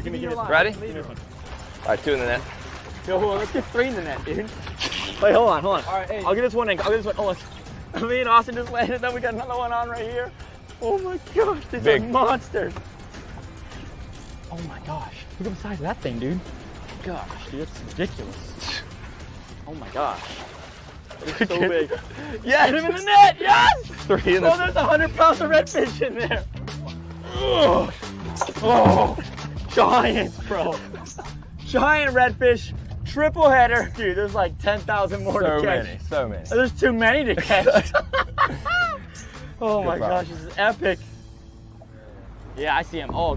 give me, give me. Ready? Give me. All right, two in the net. Yo, hold on, let's get three in the net, dude. Wait, hold on, hold on. All right, hey. I'll get this one in. I'll get this one. Hold on. Me and Austin just landed. Then we got another one on right here. Oh my gosh, these Big. are monsters. Oh my gosh, look at the size of that thing, dude. Gosh, dude, that's ridiculous. Oh my gosh. It's so big. Yes! Get him in the net, yes! Three in Oh, the there's a hundred pounds of redfish in there. Oh, oh, giants, bro. Giant redfish, triple header. Dude, there's like 10,000 more So to catch. So many, so many. Oh, there's too many to catch. oh my Good gosh, this is epic. Yeah, I see him. Oh,